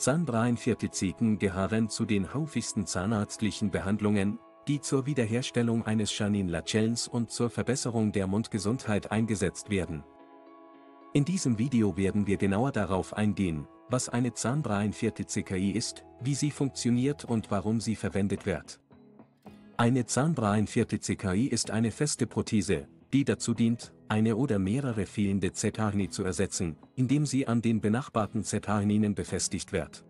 Zahnbreinviertelzieken gehören zu den häufigsten zahnärztlichen Behandlungen, die zur Wiederherstellung eines Chanin-Lachellens und zur Verbesserung der Mundgesundheit eingesetzt werden. In diesem Video werden wir genauer darauf eingehen, was eine Zahnbreinviertel-CKI ist, wie sie funktioniert und warum sie verwendet wird. Eine Zahnbreinviertel-CKI ist eine feste Prothese, die dazu dient, eine oder mehrere fehlende Zetarini zu ersetzen, indem sie an den benachbarten Zetarininen befestigt wird.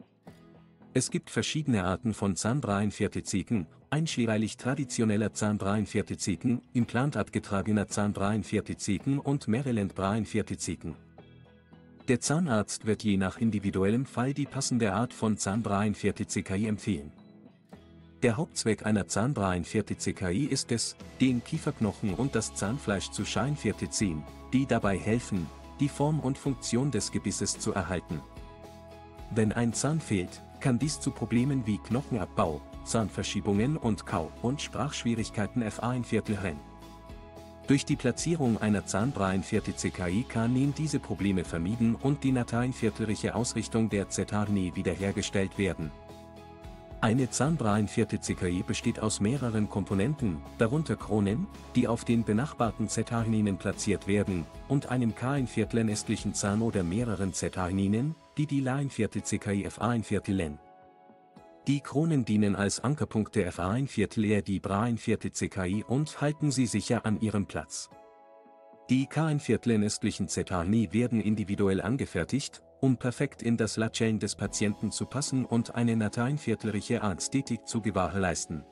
Es gibt verschiedene Arten von Zahnbreinviertelzieken, einschlägig traditioneller Zahnbreinviertelzieken, implantatgetragener Zahnbreinviertelzieken und Maryland-Breinviertelzieken. Der Zahnarzt wird je nach individuellem Fall die passende Art von Zahnbreinviertel-CKI empfehlen. Der Hauptzweck einer Zahnbreinviertel-CKI ist es, den Kieferknochen und das Zahnfleisch zu Scheinviertel ziehen, die dabei helfen, die Form und Funktion des Gebisses zu erhalten. Wenn ein Zahn fehlt, kann dies zu Problemen wie Knochenabbau, Zahnverschiebungen und Kau- und Sprachschwierigkeiten FA1 Viertel rennen. Durch die Platzierung einer Zahnbreinviertel CKI kann nun diese Probleme vermieden und die nateinviertelliche Ausrichtung der Zetarni wiederhergestellt werden. Eine Zahnbreinviertel CKI besteht aus mehreren Komponenten, darunter Kronen, die auf den benachbarten Zetarninen platziert werden, und einem K-Viertel ästlichen Zahn oder mehreren Zetarninen, die die Leinviertel CKI FA-Viertel nennen. Die Kronen dienen als Ankerpunkte FA1 Viertel eher die Bra1 Viertel CKI und halten sie sicher an ihrem Platz. Die K1 Viertel in östlichen Zetani werden individuell angefertigt, um perfekt in das Latschen des Patienten zu passen und eine nateinviertelliche Ästhetik zu gewährleisten.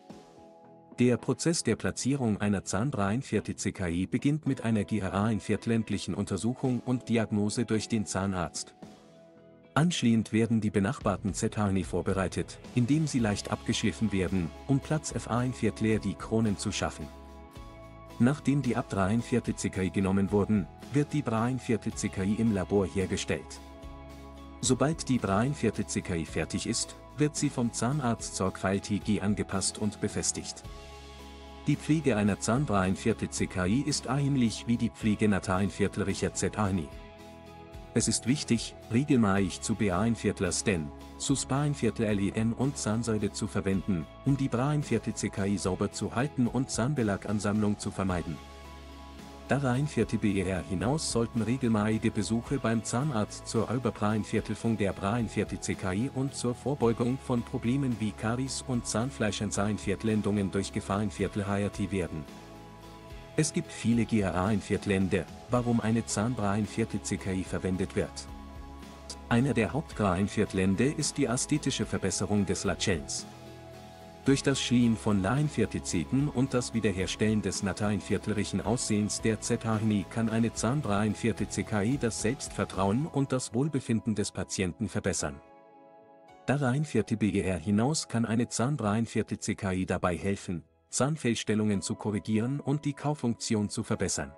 Der Prozess der Platzierung einer Zahnbreinviertel CKI beginnt mit einer GRA-Viertelendlichen Untersuchung und Diagnose durch den Zahnarzt. Anschließend werden die benachbarten Z-Harni vorbereitet, indem sie leicht abgeschliffen werden, um Platz F1 Viertel die Kronen zu schaffen. Nachdem die ab 3 Viertel CKI genommen wurden, wird die 3 Viertel CKI im Labor hergestellt. Sobald die 3 Viertel CKI fertig ist, wird sie vom Zahnarzt sorgfältig angepasst und befestigt. Die Pflege einer CKI ist ähnlich wie die Pflege Natain Viertel Richard Z. Arni. Es ist wichtig, regelmäßig zu beeinvierteln, zu Spainviertel LEN und Zahnsäure zu verwenden, um die Brainviertel CKI sauber zu halten und Zahnbelaggansammlung zu vermeiden. Dareinviertel BER hinaus sollten regelmäßige Besuche beim Zahnarzt zur Überbrainviertelfung der Brainviertel CKI und zur Vorbeugung von Problemen wie Karies und Zahnfleischentzeinviertelendungen durch Gefahrenviertel HRT werden. Es gibt viele GRA in Viertelländer, warum eine Zahnbra in Viertel CKI verwendet wird. Einer der Hauptgreinviertlände ist die ästhetische Verbesserung des Lachens. Durch das Schlien von Laienviertelzeten und das Wiederherstellen des nateinviertelrichen Aussehens der Zetahni kann eine Zahnbra in Viertel CKI das Selbstvertrauen und das Wohlbefinden des Patienten verbessern. Darein Viertel BGR hinaus kann eine Zahnbra in Viertel CKI dabei helfen, Zahnfehlstellungen zu korrigieren und die Kaufunktion zu verbessern.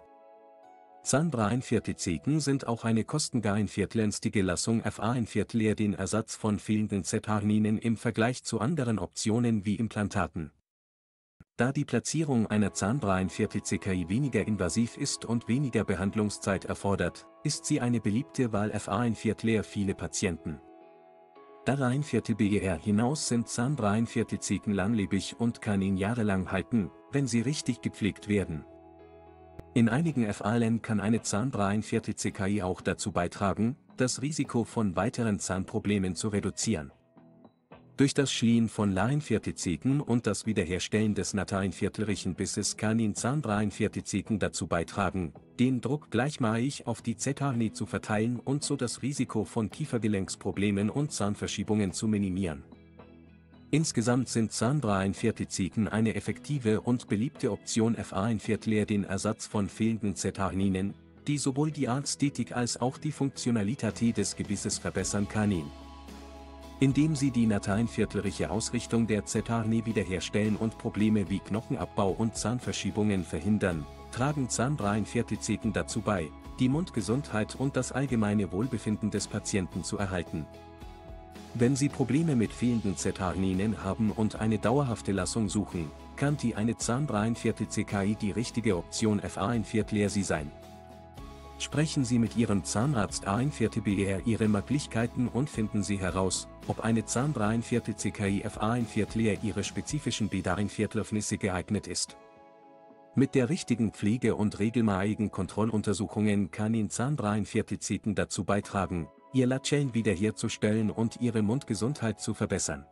Zahnbra-Einviertelzeken sind auch eine kostengar-einviertelenstige Lassung FA-Einviertel eher den Ersatz von fehlenden Z-Harninen im Vergleich zu anderen Optionen wie Implantaten. Da die Platzierung einer Zahnbra-Einviertel-CKI weniger invasiv ist und weniger Behandlungszeit erfordert, ist sie eine beliebte Wahl FA-Einviertel viele Patienten. Darein vierte BGR hinaus sind Zahnbreinviertelziegen langlebig und kann ihn jahrelang halten, wenn sie richtig gepflegt werden. In einigen FALN kann eine Zahnbreinviertel-CKI auch dazu beitragen, das Risiko von weiteren Zahnproblemen zu reduzieren. Durch das Schlien von Laienviertelziegen und das Wiederherstellen des nateinviertelrichen Bisses kann ihn Zahnbreinviertelziegen dazu beitragen, den Druck gleichmäßig auf die Zetarni zu verteilen und so das Risiko von Kiefergelenksproblemen und Zahnverschiebungen zu minimieren. Insgesamt sind Zahnbreinviertelziegen eine effektive und beliebte Option FA-Viertel den Ersatz von fehlenden Zetarninen, die sowohl die Ästhetik als auch die Funktionalität des Gebisses verbessern kann indem sie die nateinviertelliche Ausrichtung der Zetarne wiederherstellen und Probleme wie Knochenabbau und Zahnverschiebungen verhindern, tragen Zahnbreinviertelzeten dazu bei, die Mundgesundheit und das allgemeine Wohlbefinden des Patienten zu erhalten. Wenn Sie Probleme mit fehlenden Zetarninen haben und eine dauerhafte Lassung suchen, kann die eine Zahnbreinviertel CKI die richtige Option FA ein Viertel Sie sein. Sprechen Sie mit Ihrem Zahnarzt A1 BR Ihre Möglichkeiten und finden Sie heraus, ob eine Zahnbrei CKIF A1 Ihre spezifischen Bedarf geeignet ist. Mit der richtigen Pflege und regelmäßigen Kontrolluntersuchungen kann Ihnen Zahnbrei-Zeten dazu beitragen, Ihr Latschen wiederherzustellen und Ihre Mundgesundheit zu verbessern.